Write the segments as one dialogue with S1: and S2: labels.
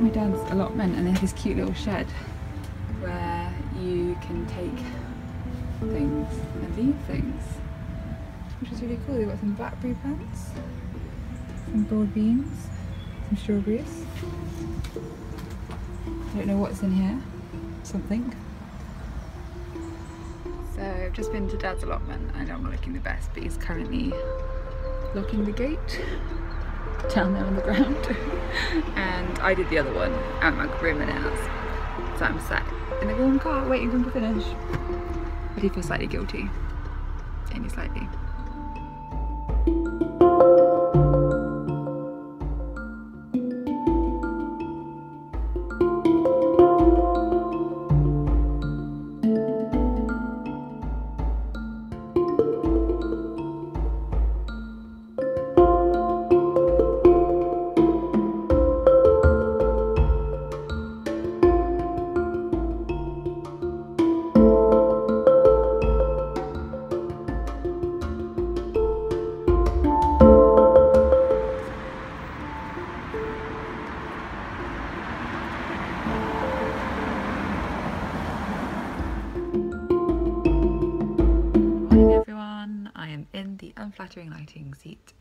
S1: My dad's allotment and they have this cute little shed where you can take things and leave things, which is really cool. They've got some blackberry plants, some broad beans, some strawberries. I don't know what's in here. Something. So I've just been to Dad's allotment. I I'm not looking the best, but he's currently locking the gate down there on the ground. and I did the other one at my room and house. So I'm sat in the warm car waiting for him to finish. I do feel slightly guilty. Only slightly. Lighting seat.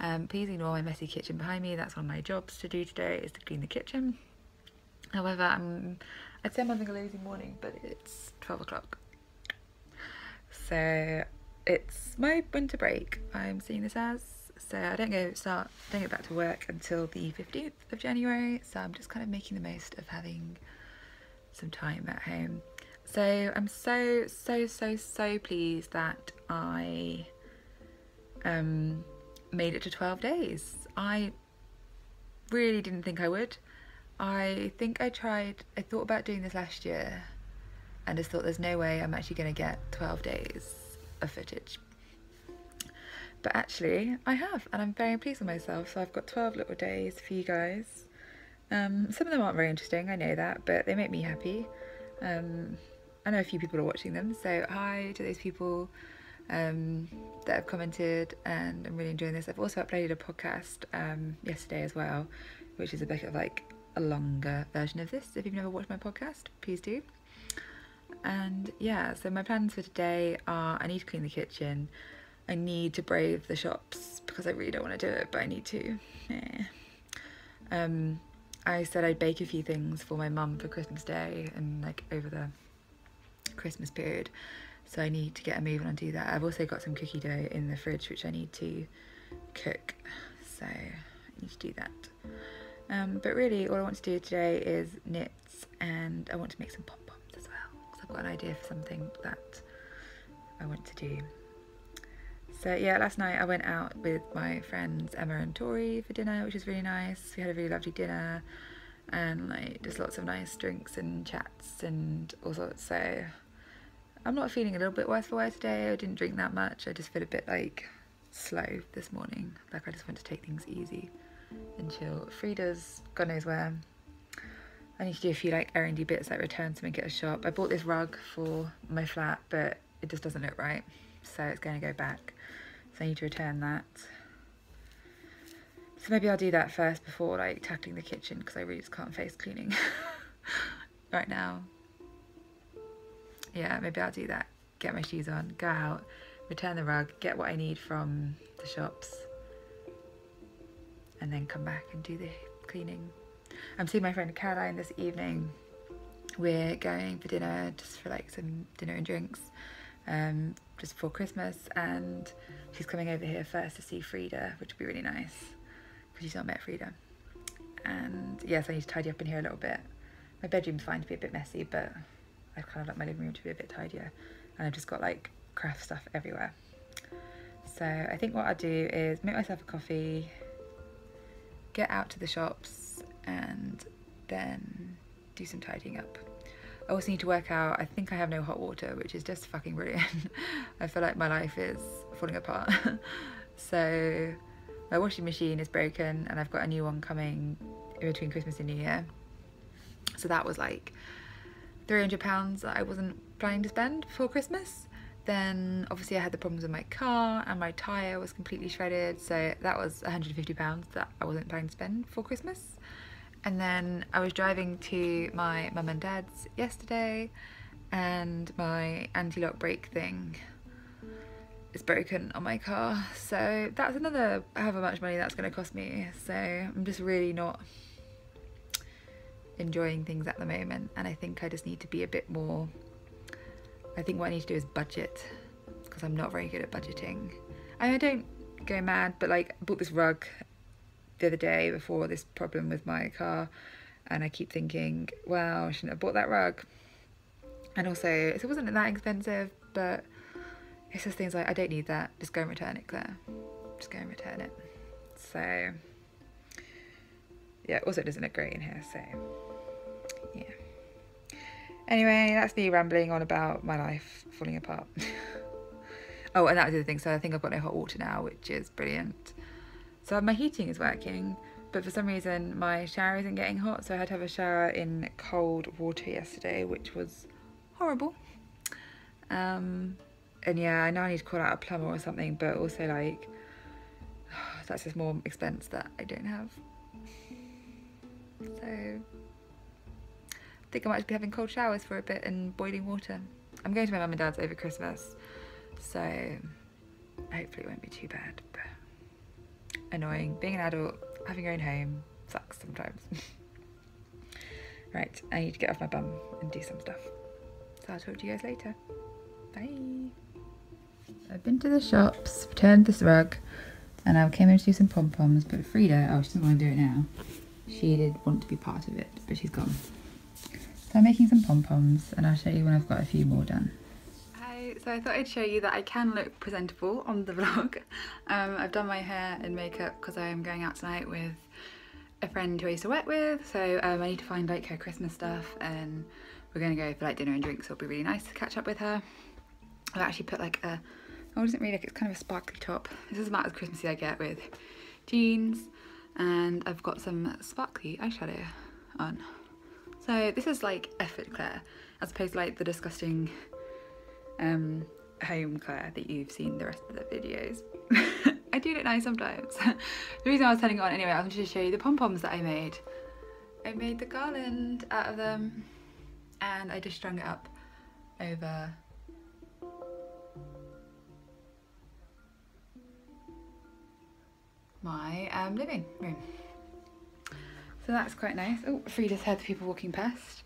S1: Um, please ignore my messy kitchen behind me, that's one of my jobs to do today is to clean the kitchen. However, I'm, I'd say I'm having a lazy morning, but it's 12 o'clock. So it's my winter break, I'm seeing this as. So I don't go start, don't get back to work until the 15th of January, so I'm just kind of making the most of having some time at home. So I'm so so so so pleased that I um made it to 12 days. I really didn't think I would. I think I tried I thought about doing this last year and just thought there's no way I'm actually going to get 12 days of footage. But actually I have and I'm very pleased with myself. So I've got 12 little days for you guys. Um, some of them aren't very interesting, I know that, but they make me happy. Um, I know a few people are watching them, so hi to those people um, that have commented, and I'm really enjoying this. I've also uploaded a podcast um, yesterday as well, which is a bit of like a longer version of this. If you've never watched my podcast, please do. And yeah, so my plans for today are I need to clean the kitchen, I need to brave the shops because I really don't want to do it, but I need to. Yeah. Um, I said I'd bake a few things for my mum for Christmas Day and like over the Christmas period so I need to get a move on and do that. I've also got some cookie dough in the fridge which I need to cook so I need to do that. Um, but really all I want to do today is knits and I want to make some pom-poms as well because I've got an idea for something that I want to do. So yeah, last night I went out with my friends Emma and Tori for dinner, which was really nice. We had a really lovely dinner and like just lots of nice drinks and chats and all sorts. So I'm not feeling a little bit worse for wear today. I didn't drink that much. I just feel a bit like slow this morning. Like I just want to take things easy and chill. Frida's God knows where. I need to do a few like errandy bits like return something at a shop. I bought this rug for my flat but it just doesn't look right. So it's going to go back. So I need to return that. So maybe I'll do that first before like tackling the kitchen because I really just can't face cleaning right now. Yeah, maybe I'll do that. Get my shoes on, go out, return the rug, get what I need from the shops and then come back and do the cleaning. I'm seeing my friend Caroline this evening. We're going for dinner just for like some dinner and drinks um, just before Christmas and she's coming over here first to see Frida, which would be really nice because she's not met Frida. And yes, I need to tidy up in here a little bit. My bedroom's fine to be a bit messy, but I kind of like my living room to be a bit tidier. And I've just got like craft stuff everywhere. So I think what I'll do is make myself a coffee, get out to the shops and then do some tidying up. I also need to work out, I think I have no hot water, which is just fucking brilliant. I feel like my life is falling apart. so my washing machine is broken and I've got a new one coming in between Christmas and New Year. So that was like 300 pounds that I wasn't planning to spend before Christmas. Then obviously I had the problems with my car and my tyre was completely shredded. So that was 150 pounds that I wasn't planning to spend for Christmas. and then I was driving to my mum and dad's yesterday and my anti-lock brake thing is broken on my car so that's another however much money that's going to cost me so I'm just really not enjoying things at the moment and I think I just need to be a bit more I think what I need to do is budget because I'm not very good at budgeting. I don't go mad but like I bought this rug the other day before this problem with my car and I keep thinking wow I shouldn't have bought that rug. And also it wasn't that expensive but it's just things like I don't need that. Just go and return it Clare. Just go and return it. So yeah also it doesn't look great in here so anyway that's me rambling on about my life falling apart. Oh and that was the other thing. So I think I've got no hot water now which is brilliant. So my heating is working but for some reason my shower isn't getting hot. So I had to have a shower in cold water yesterday which was horrible. Um and yeah I know I need to call out a plumber or something but also like that's just more expense that I don't have. So think I might be having cold showers for a bit and boiling water I'm going to my mum and dad's over Christmas so hopefully it won't be too bad but annoying being an adult having your own home sucks sometimes right I need to get off my bum and do some stuff so I'll talk to you guys later bye I've been to the shops, returned this rug, and I came in to do some pom poms. But Frida, oh, she doesn't want to do it now. She did want to be part of it, but she's gone. So I'm making some pom poms, and I'll show you when I've got a few more done. Hi, so I thought I'd show you that I can look presentable on the vlog. Um, I've done my hair and makeup because I am going out tonight with a friend who I used to work with. So um, I need to find like her Christmas stuff, and we're going to go for like dinner and drinks. So it'll be really nice to catch up with her. I've actually put like a Oh, doesn't really look, it's kind of a sparkly top. This is about as Christmassy I get with jeans and I've got some sparkly eyeshadow on. So this is like effort Clare as opposed to like the disgusting um, home Clare that you've seen the rest of the videos. I do look nice sometimes. the reason I was turning it on anyway, I wanted to show you the pom-poms that I made. I made the garland out of them and I just strung it up over my um, living room. So that's quite nice. Oh, Frida's heard the people walking past.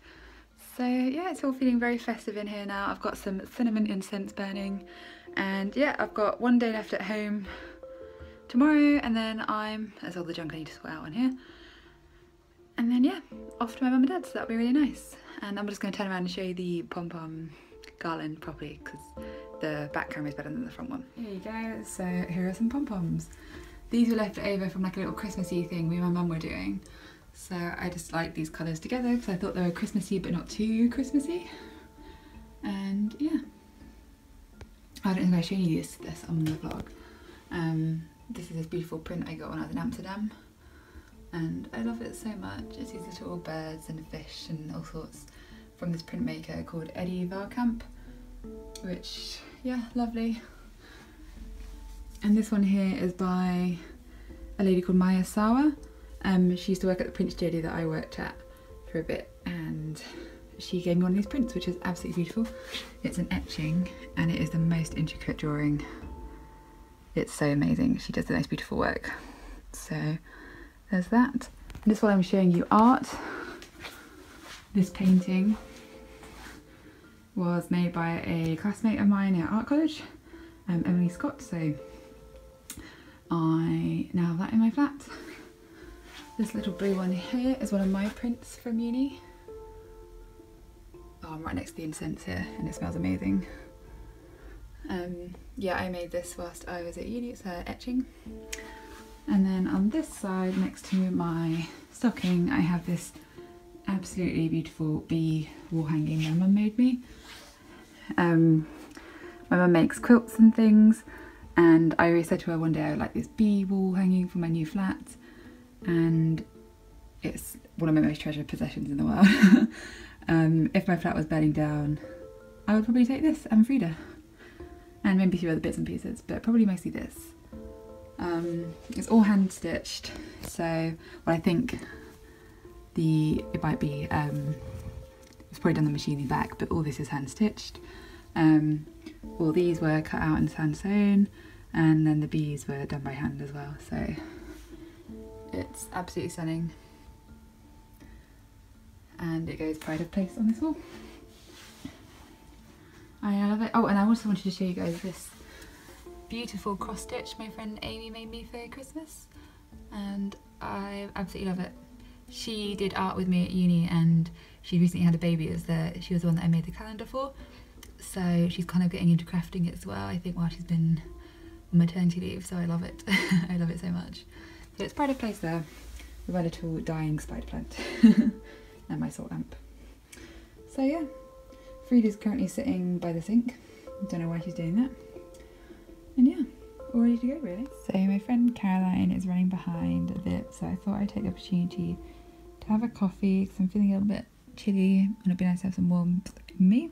S1: So yeah, it's all feeling very festive in here now. I've got some cinnamon incense burning and yeah, I've got one day left at home tomorrow and then I'm, there's all the junk I need to sort out in here. And then yeah, off to my mum and dad's, so that'll be really nice. And I'm just gonna turn around and show you the pom-pom garland properly because the back camera is better than the front one. Here you go, so here are some pom-poms. These were left over from like a little Christmassy thing me and my mum were doing. So I just like these colours together because I thought they were Christmassy but not too Christmassy. And yeah. I don't think I showed you this, this on the vlog. Um, this is this beautiful print I got when I was in Amsterdam. And I love it so much. It's these little birds and fish and all sorts from this printmaker called Eddie Valkamp. Which, yeah, lovely. And this one here is by a lady called Maya Sawa. Um, she used to work at the Prince studio that I worked at for a bit and she gave me one of these prints which is absolutely beautiful. It's an etching and it is the most intricate drawing. It's so amazing. She does the most beautiful work. So there's that. And this one I'm showing you art. This painting was made by a classmate of mine at art college, um, Emily Scott. So I now have that in my flat. This little blue one here is one of my prints from uni. Oh, I'm right next to the incense here and it smells amazing. Um, yeah, I made this whilst I was at uni, it's uh, etching. And then on this side, next to my stocking, I have this absolutely beautiful bee wall hanging my mum made me. Um, my mum makes quilts and things and I always said to her one day I would like this bee wall hanging for my new flat and it's one of my most treasured possessions in the world. um, if my flat was burning down I would probably take this and Frida and maybe a few other bits and pieces but probably mostly this. Um, it's all hand stitched so well I think the it might be um, it's probably done the machining back, but all this is hand stitched. Um, all these were cut out and hand sewn, and then the bees were done by hand as well. So it's absolutely stunning, and it goes pride of place on this wall. I love it. Oh, and I also wanted to show you guys this beautiful cross stitch my friend Amy made me for Christmas, and I absolutely love it. She did art with me at uni, and she recently had a baby. As the she was the one that I made the calendar for, so she's kind of getting into crafting it as well. I think while she's been maternity leave, so I love it. I love it so much. So it's pride of place there with my little dying spider plant and my salt lamp. So yeah, Frida's currently sitting by the sink. Don't know why she's doing that. And yeah, all ready to go really. So my friend Caroline is running behind a bit, so I thought I'd take the opportunity to have a coffee because I'm feeling a little bit chilly and it'd be nice to have some warmth in me.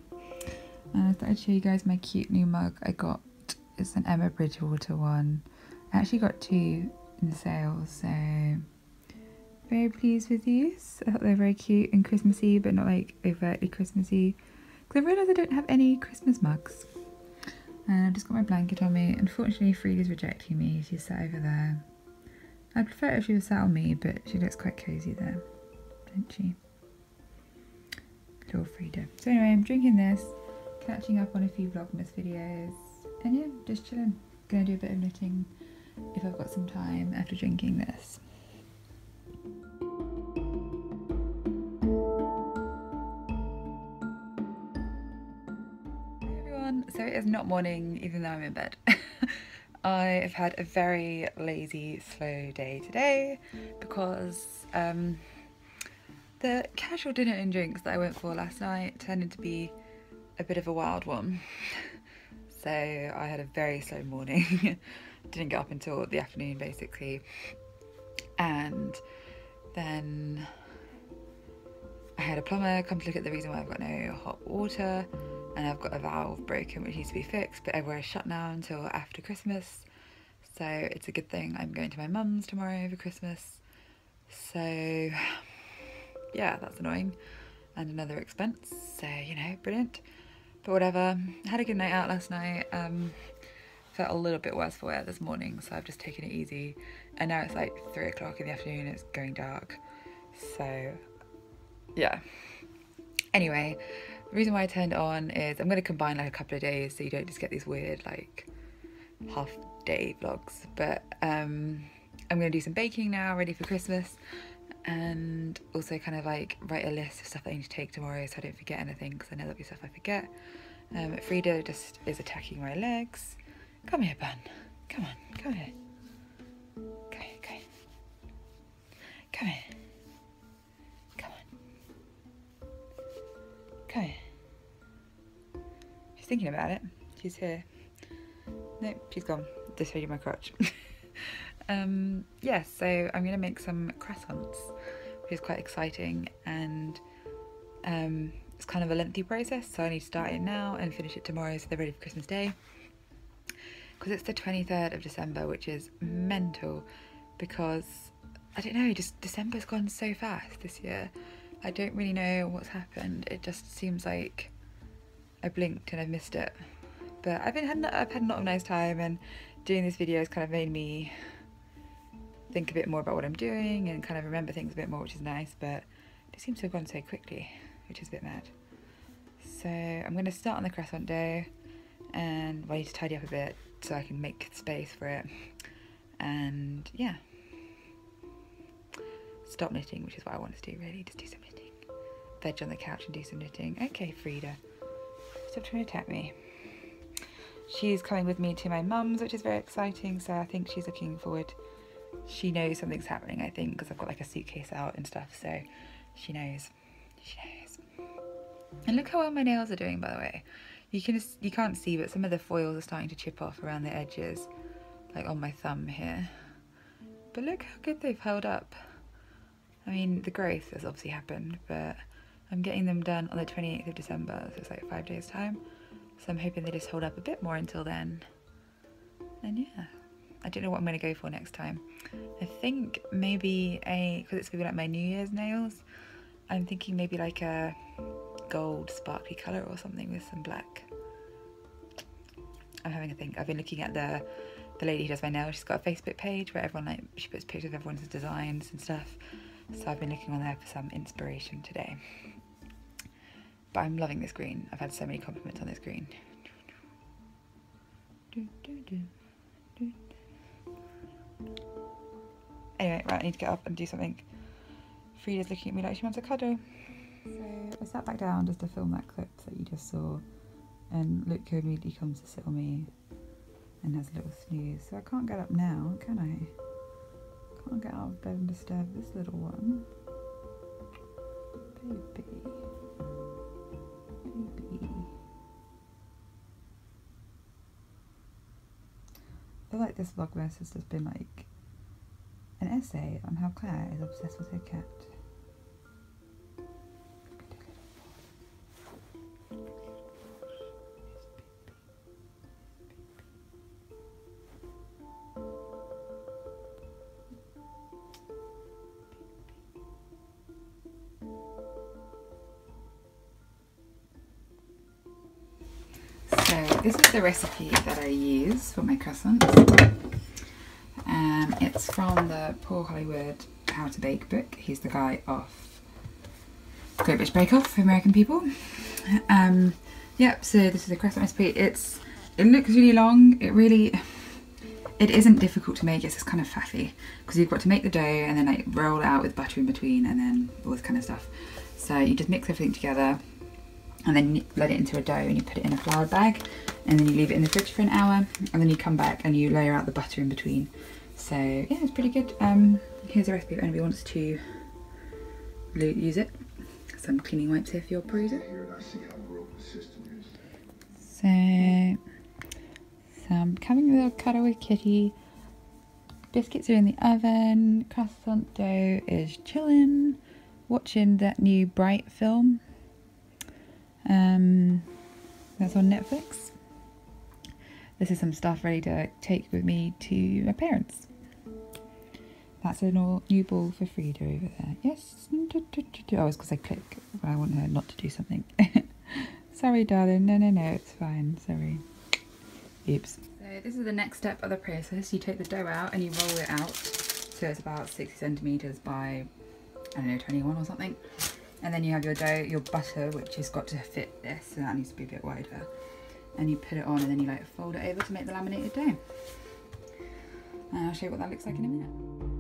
S1: And I thought I'd show you guys my cute new mug I got. It's an Emma Bridgewater one. I actually got two in sale, so very pleased with these. I thought they were very cute and Christmassy, but not like overtly Christmassy. Because I realised I don't have any Christmas mugs. And I've just got my blanket on me. Unfortunately, Frida's rejecting me. She's sat over there. I'd prefer if she was sat on me, but she looks quite cosy there, don't she? Little Frida. So anyway, I'm drinking this, catching up on a few Vlogmas videos, and yeah, just chilling. Gonna do a bit of knitting if I've got some time after drinking this. Hey everyone, so it is not morning even though I'm in bed. I have had a very lazy, slow day today because um, the casual dinner and drinks that I went for last night turned into be a bit of a wild one. So I had a very slow morning. Didn't get up until the afternoon basically. And then I had a plumber come to look at the reason why I've got no hot water and I've got a valve broken which needs to be fixed but everywhere is shut now until after Christmas. So it's a good thing I'm going to my mum's tomorrow over Christmas. So yeah that's annoying and another expense. So you know brilliant. But whatever. Had a good night out last night. Um felt a little bit worse for wear this morning so I've just taken it easy and now it's like three o'clock in the afternoon it's going dark so yeah anyway the reason why I turned on is I'm going to combine like a couple of days so you don't just get these weird like half day vlogs. But um, I'm going to do some baking now, ready for Christmas. And also kind of like write a list of stuff I need to take tomorrow so I don't forget anything because I know there'll be stuff I forget. Um, Frida just is attacking my legs. Come here, Bun. Come on, come here. Come here, come here. Come here. Come here. She's thinking about it. She's here. Nope, she's gone. You my crotch. um, yeah, so I'm going to make some croissants, which is quite exciting. And um, it's kind of a lengthy process, so I need to start it now and finish it tomorrow so they're ready for Christmas Day. Because it's the 23rd of December, which is mental because I don't know, just December's gone so fast this year. I don't really know what's happened. It just seems like I blinked and I've missed it. But I've been had I've had a lot of nice time and doing this video has kind of made me think a bit more about what I'm doing and kind of remember things a bit more, which is nice. But it seems to have gone so quickly, which is a bit mad. So I'm going to start on the croissant dough and I need to tidy up a bit so I can make space for it. And yeah, stop knitting, which is what I want to do really, just do some knitting. Veg on the couch and do some knitting. Okay, Frida, stop trying to attack me. She's coming with me to my mum's, which is very exciting, so I think she's looking forward. She knows something's happening, I think, because I've got like a suitcase out and stuff, so she knows. She knows. And look how well my nails are doing, by the way. You can you can't see, but some of the foils are starting to chip off around the edges, like on my thumb here. But look how good they've held up. I mean, the growth has obviously happened, but I'm getting them done on the 28th of December, so it's like five days time. So I'm hoping they just hold up a bit more until then. And yeah, I don't know what I'm going to go for next time. I think maybe a, because it's going to be like my New Year's nails, I'm thinking maybe like a gold sparkly colour or something with some black. I'm having a think. I've been looking at the the lady who does my nails. She's got a Facebook page where everyone like she puts pictures of everyone's designs and stuff. So I've been looking on there for some inspiration today. But I'm loving this green. I've had so many compliments on this green. Anyway, right, I need to get up and do something. Frida's looking at me like she wants a cuddle. So I sat back down just to film that clip that you just saw, and Luke immediately comes to sit on me and has a little snooze. So I can't get up now, can I? Can't get out of bed and disturb this little one. Baby. Baby. I feel like this vlogmas has just been like an essay on how Clare is obsessed with her cat. So this is the recipe that I use for my croissants. Um, it's from the Paul Hollywood How to Bake book. He's the guy off Great British Bake Off for American people. Um, yep, so this is a croissant recipe. It's It looks really long. It really, it isn't difficult to make. It's just kind of faffy because you've got to make the dough and then like roll it out with butter in between and then all this kind of stuff. So you just mix everything together and then you let it into a dough and you put it in a flour bag and then you leave it in the fridge for an hour and then you come back and you layer out the butter in between. So yeah, it's pretty good. Um, here's a recipe if anybody wants to use it. Some cleaning wipes here for your bruiser. So, some coming little cutaway kitty. Biscuits are in the oven. Croissant dough is chilling. Watching that new Bright film. Um, that's on Netflix. This is some stuff ready to take with me to my parents. That's a new ball for Frida over there. Yes. Oh, it's because I click when I want her not to do something. Sorry, darling. No, no, no. It's fine. Sorry. Oops. So this is the next step of the process. You take the dough out and you roll it out. So it's about 60 centimetres by, I don't know, 21 or something. And then you have your dough, your butter, which has got to fit this, so that needs to be a bit wider. And you put it on and then you like fold it over to make the laminated dough. And I'll show you what that looks like in a minute.